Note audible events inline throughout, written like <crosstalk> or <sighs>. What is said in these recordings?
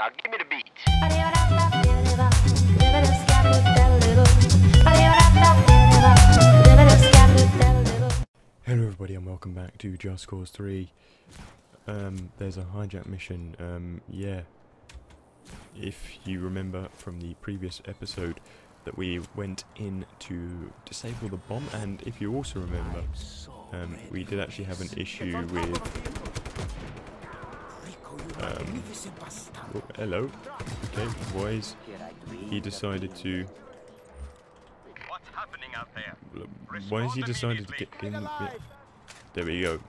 Now give me the beat. Hello everybody and welcome back to Just Cause 3. Um, there's a hijack mission, um, yeah. If you remember from the previous episode that we went in to disable the bomb and if you also remember, um, we did actually have an issue with... Um, oh, hello. Okay, is he decided to... Why has he decided to get in? yeah. There we go.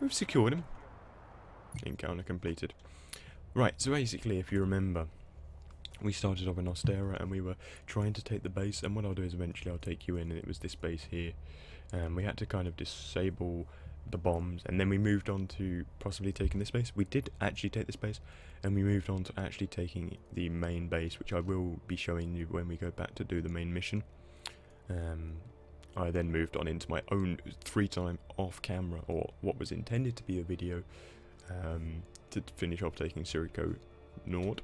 We've secured him. Encounter completed. Right, so basically, if you remember, we started off in Ostera and we were trying to take the base, and what I'll do is eventually I'll take you in, and it was this base here. Um, we had to kind of disable the bombs, and then we moved on to possibly taking this base. We did actually take this base, and we moved on to actually taking the main base, which I will be showing you when we go back to do the main mission. Um, I then moved on into my own three time off camera, or what was intended to be a video, um, to finish off taking Sirico Nord.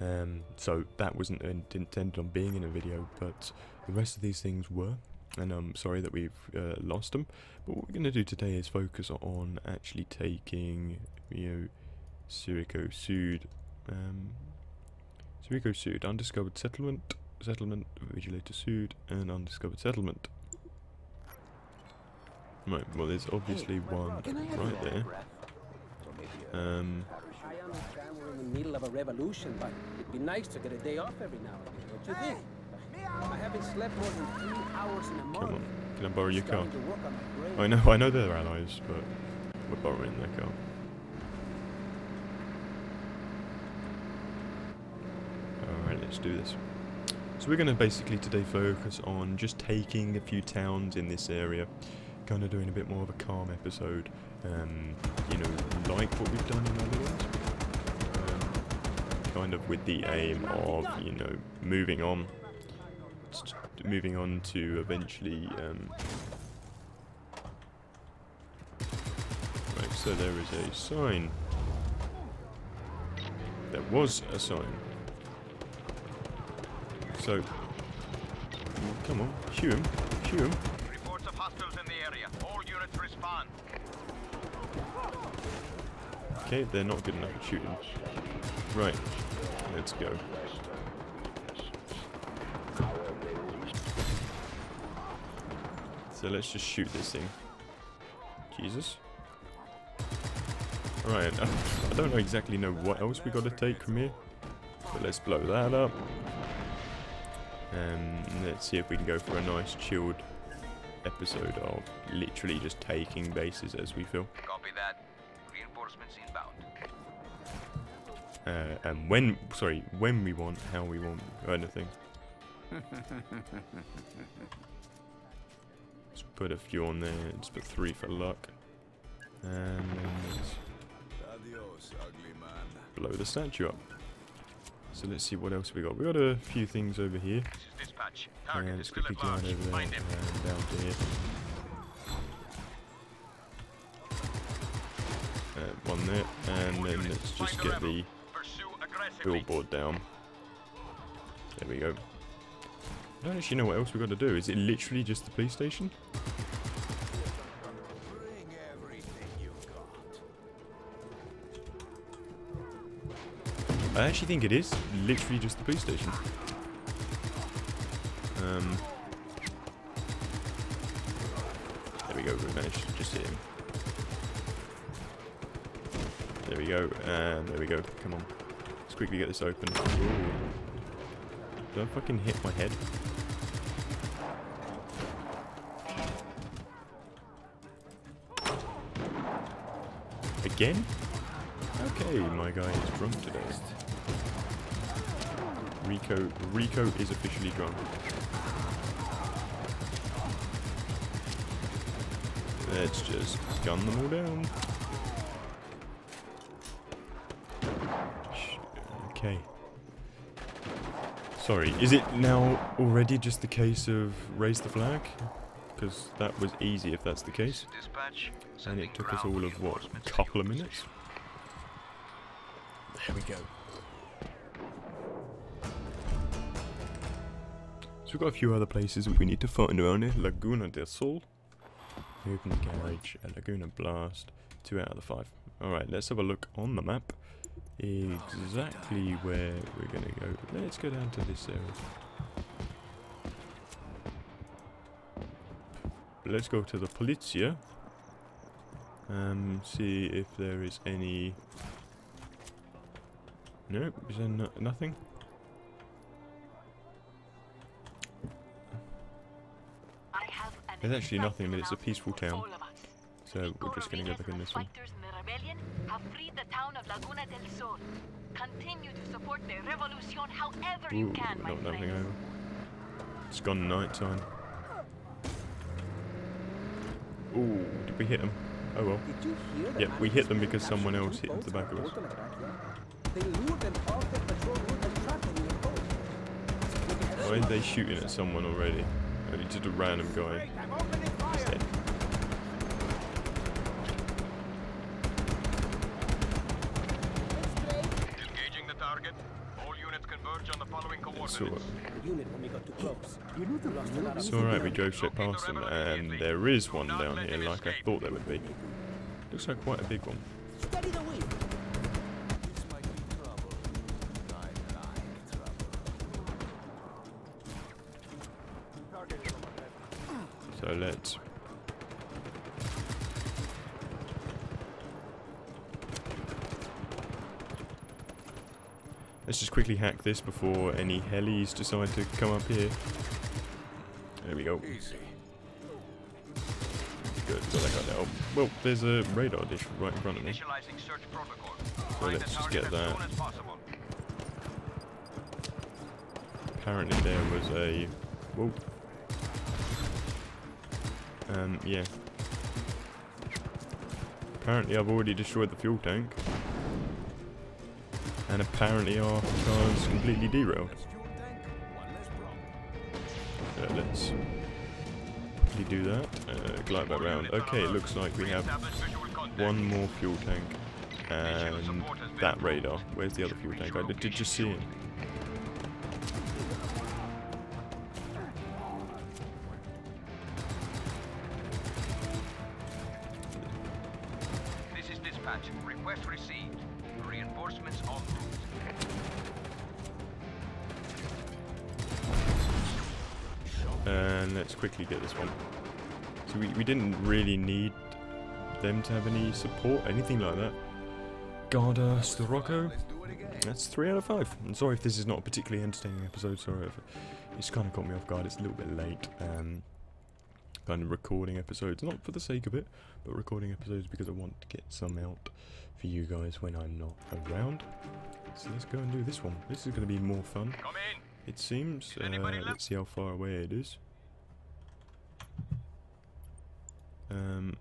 Um, so that wasn't intended on being in a video, but the rest of these things were, and I'm sorry that we've uh, lost them. But what we're going to do today is focus on actually taking, you know, Sirico Sud, um, Sirico Sud, undiscovered settlement, settlement, Vigilator Sud, and undiscovered settlement. Right, well there's obviously one right there. Um, I understand we're in the middle of a revolution, but it'd be nice to get a day off every now and then, don't you think? I haven't slept more than three hours in a month. come on, can I borrow your car? Starting to work on my brain. I know, I know they're allies, but we're borrowing their car. Alright, let's do this. So we're going to basically today focus on just taking a few towns in this area, kind of doing a bit more of a calm episode, um, you know, like what we've done in other ones. Um, kind of with the aim of, you know, moving on, moving on to eventually um, Right, so there is a sign. There was a sign. So, come on, shoot him, shoot him. Reports of hostiles in the area. All units respond. Okay, they're not good enough at shooting. Right, let's go. So let's just shoot this thing. Jesus. Right, <laughs> I don't know exactly know what else we got to take from here. But let's blow that up. And let's see if we can go for a nice chilled episode of literally just taking bases as we feel. Copy that. Reinforcements inbound. Uh, and when, sorry, when we want, how we want, kind of thing. <laughs> Let's put a few on there. Let's put three for luck. And Adios, ugly man. blow the statue up. So let's see what else we got. We got a few things over here. This is dispatch. Target let's is still quickly at glide over there Find him. and down to here. Uh, one there, and then let's just get the billboard down. There we go. I don't actually know what else we got to do. Is it literally just the police station? I actually think it is literally just the police station. Um, there we go. We managed to just hit him. There we go. And there we go. Come on. Let's quickly get this open. I fucking hit my head? Again? Okay, my guy is drunk today. Rico, Rico is officially drunk. Let's just gun them all down. Okay. Sorry, is it now already just the case of raise the flag? because that was easy if that's the case. And it took us all of, what, a couple of minutes? There we go. So we've got a few other places we need to find around here. Laguna del Sol. Open the garage at Laguna Blast. Two out of the five. Alright, let's have a look on the map. Oh, exactly where we're going to go. Let's go down to this area. Let's go to the Polizia. Um, see if there is any... Nope, is there no nothing? I have an There's actually nothing, but it's a peaceful town. for all of us. So we're just going to go back in this one. the rebellion have freed the town of Laguna del Sol. Continue to support the revolution however you Ooh, can, my not nothing over. It's gone night time. Ooh, did we hit them? Oh well. Did you hear the Yep, we hit them because someone else hit the back of us. port in the backyard? They lured them off the patrol route and trapped them in a boat. Looking at Why are they shooting at someone already? Oh, Only just a random guy. He's dead. Engaging the target. All units converge on the following coordinates. So, The unit when we got too close. You knew the lost a it's alright, we drove straight past them, and there is one down here like I thought there would be. Looks like quite a big one. Steady the wheel. This might be trouble. I like trouble. So let's... Let's just quickly hack this before any helis decide to come up here. There we go. Easy. Good, got that guy down. Well, there's a radar dish right in front of me. Initializing search protocol. So Find let's just get that. soon as possible. Apparently there was a... Whoa. Um, yeah. Apparently I've already destroyed the fuel tank. And apparently our car's completely derailed. So let's quickly do that. Uh, glide back round. Okay, it looks like we have one more fuel tank. And that radar. Where's the other fuel tank? I did just see it. And let's quickly get this one. So we, we didn't really need them to have any support, anything like that. Garda again. That's three out of five. I'm sorry if this is not a particularly entertaining episode. Sorry if it's kind of caught me off guard. It's a little bit late. Um, kind of recording episodes, not for the sake of it, but recording episodes because I want to get some out for you guys when I'm not around. So let's go and do this one. This is going to be more fun. Come in. It seems. Uh, let's see how far away it is. Um,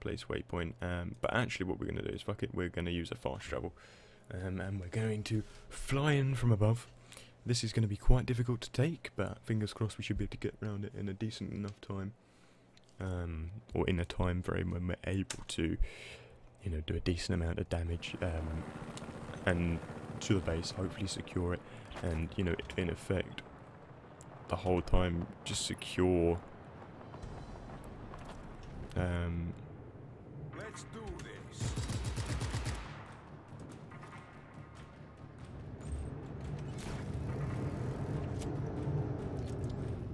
place waypoint. Um, but actually, what we're going to do is fuck it. We're going to use a fast travel, um, and we're going to fly in from above. This is going to be quite difficult to take, but fingers crossed we should be able to get around it in a decent enough time, um, or in a time frame when we're able to, you know, do a decent amount of damage, um, and to the base, hopefully secure it, and you know, in effect, the whole time just secure. Um, Let's do this.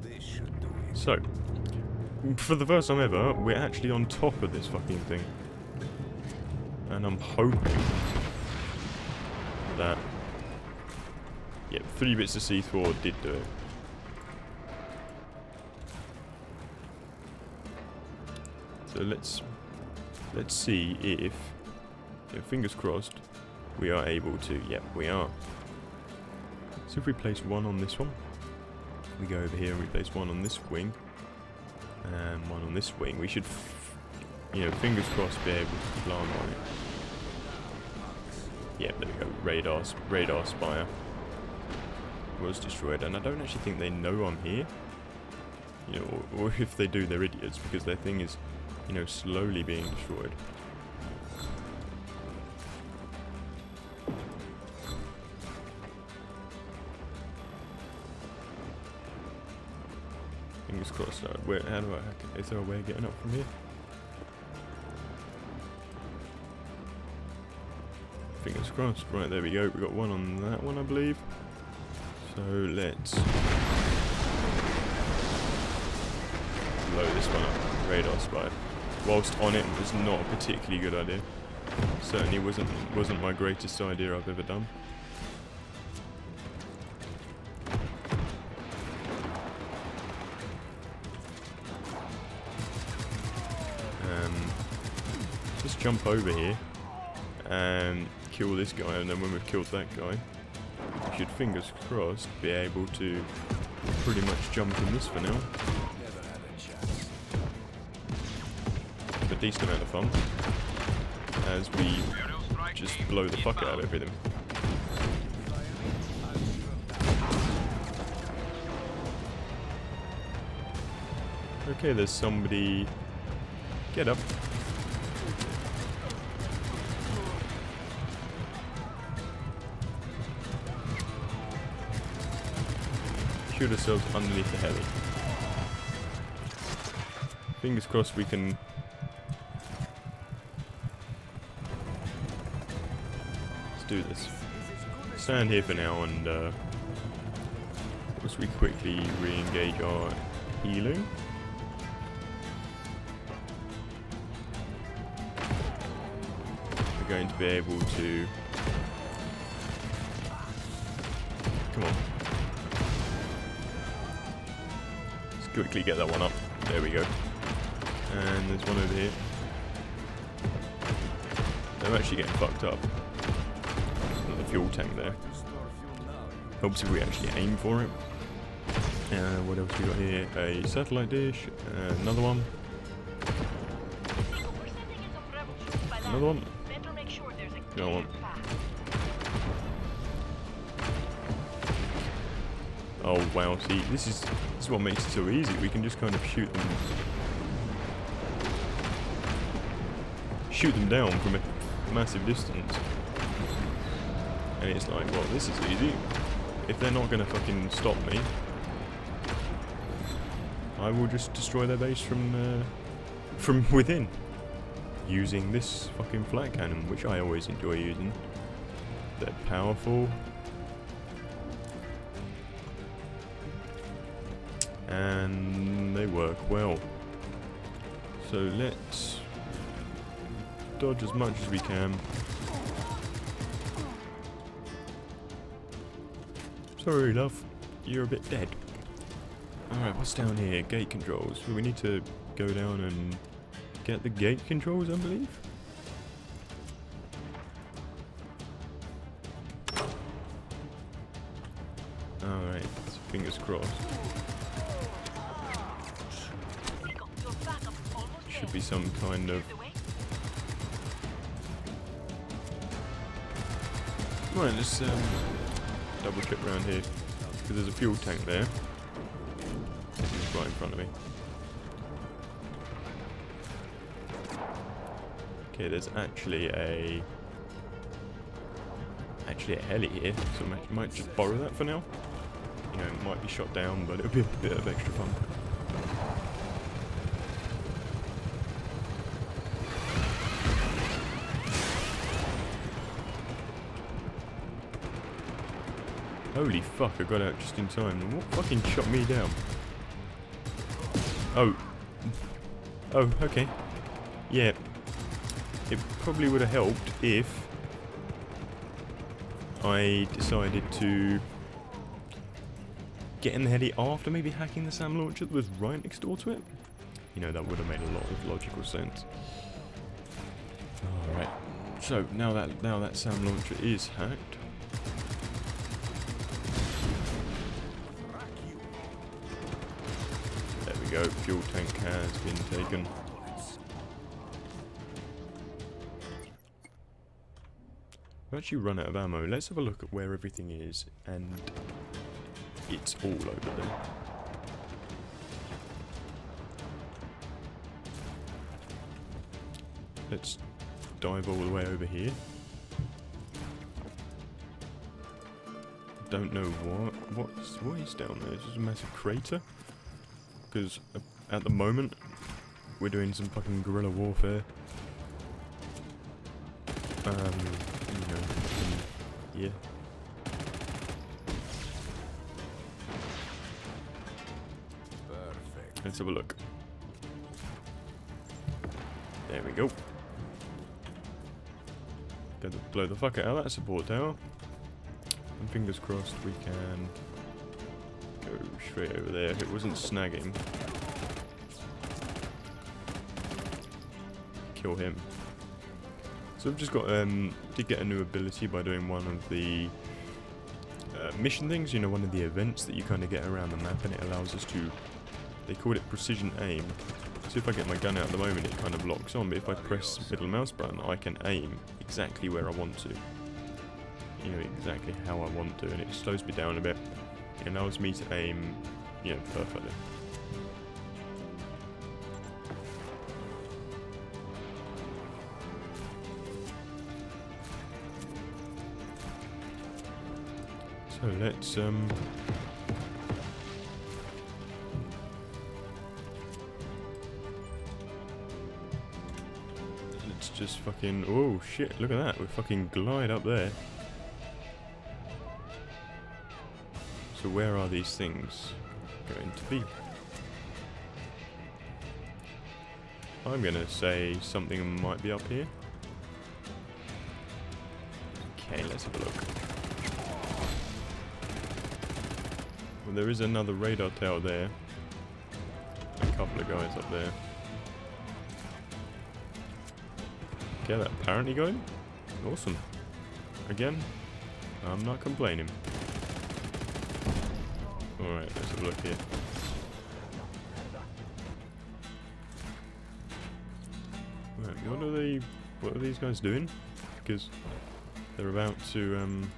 This should do it. so, for the first time ever, we're actually on top of this fucking thing, and I'm hoping that, yeah, three bits of C4 did do it. So let's let's see if, yeah, fingers crossed, we are able to. Yep, we are. So if we place one on this one, we go over here and we place one on this wing, and one on this wing. We should, you know, fingers crossed, be able to plant on it. Yep, there we go radar, radar spire was destroyed, and I don't actually think they know I'm here. You know, or, or if they do, they're idiots, because their thing is, you know, slowly being destroyed. Fingers crossed. Uh, where, how do I, is there a way of getting up from here? Fingers crossed. Right, there we go. We got one on that one, I believe. So let's blow this one up. Radar spy. Whilst on it was not a particularly good idea. Certainly wasn't wasn't my greatest idea I've ever done. Um, just jump over here and kill this guy, and then when we've killed that guy, we should, fingers crossed, be able to pretty much jump in this for now. A. A decent amount of fun as we just blow the fuck out of everything. Okay, there's somebody. Get up. Shoot ourselves underneath the heli. Fingers crossed we can. Let's do this. Stand here for now and uh, we quickly re-engage our healing. We're going to be able to. Quickly get that one up. There we go. And there's one over here. I'm actually getting fucked up. Another fuel tank there. To store fuel now. Helps if we actually aim for it. Uh, what else we got here? A satellite dish. Uh, another one. We're sending in some rebel troops by Another one. Better make Oh wow! See, this is this is what makes it so easy. We can just kind of shoot them, shoot them down from a massive distance, and it's like, well, this is easy. If they're not gonna fucking stop me, I will just destroy their base from uh, from <laughs> within using this fucking flak cannon, which I always enjoy using. They're powerful. And they work well. So let's dodge as much as we can. Sorry, love, you're a bit dead. Alright, what's down here? Gate controls. We need to go down and get the gate controls, I believe. Alright, fingers crossed. Rico, your backup is almost Be some kind of. Right, let's um, double check around here. Because there's a fuel tank there. It's right in front of me. Okay, there's actually a... Actually a heli here, so I might, might just borrow that for now. You know, it might be shot down, but it'll be a bit of extra fun. Holy fuck, I got out just in time. What fucking shot me down? Oh. Oh, okay. Yeah. It probably would have helped if I decided to get in the heli after maybe hacking the SAM launcher that was right next door to it. You know, that would have made a lot of logical sense. Alright. So, now that now that SAM launcher is hacked, go, fuel tank has been taken. We've actually run out of ammo. Let's have a look at where everything is, and it's all over there. Let's dive all the way over here. Don't know what what's what is down there. Is this a massive crater? Because at the moment we're doing some fucking guerrilla warfare. Um, you know, yeah. Perfect. Let's have a look. There we go. Gonna blow the fuck out of that support tower. And fingers crossed we can straight over there if it wasn't snagging. Kill him. So I've just got, um, did get a new ability by doing one of the uh, mission things, you know, one of the events that you kind of get around the map and it allows us to they called it precision aim. So if I get my gun out at the moment, it kind of locks on, but if I press middle mouse button, I can aim exactly where I want to. You know, exactly how I want to, and it slows me down a bit. It allows me to aim, you know, perfectly. So let's, um, Let's just fucking... Oh, shit, look at that. We fucking glide up there. So where are these things going to be? I'm going to say something might be up here. Okay, let's have a look. Well, there is another radar tower there. A couple of guys up there. Okay, that apparently going. Awesome. Again, I'm not complaining. Alright, let's have a look here. Right, what are they what are these guys doing? Because they're about to um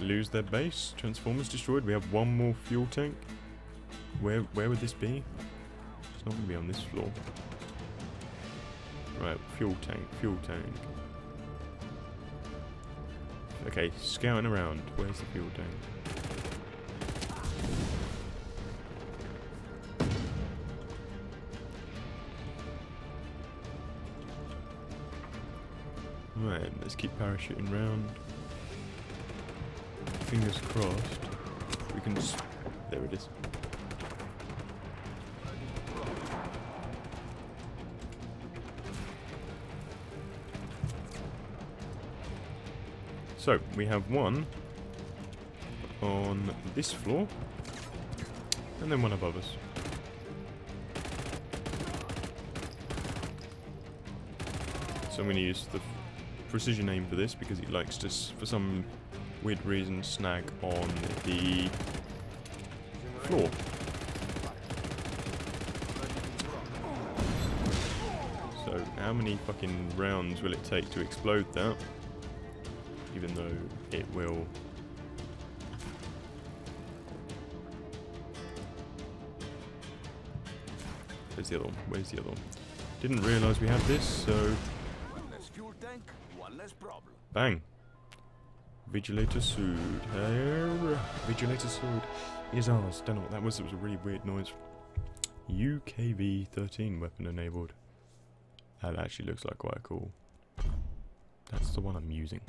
lose their base. Transformers destroyed. We have one more fuel tank. Where where would this be? It's not gonna be on this floor. Right, fuel tank, fuel tank. Okay, scouting around. Where's the fuel tank? Right, let's keep parachuting round. Fingers crossed. We can. There it is. So, we have one on this floor, and then one above us. So I'm going to use the precision aim for this because it likes to, for some weird reason, snag on the floor. So how many fucking rounds will it take to explode that? Even though it will... Where's the other one? Where's the other one? Didn't realise we had this, so One less fuel tank, one less problem. Bang. Vigilator Sud. Hey, Vigilator Sud is ours. Don't know what that was. It was a really weird noise. UKV-13 weapon enabled. That actually looks like quite cool. That's the one I'm using.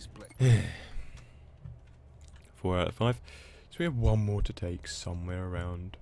Display. <sighs> Four out of five. So we have one more to take somewhere around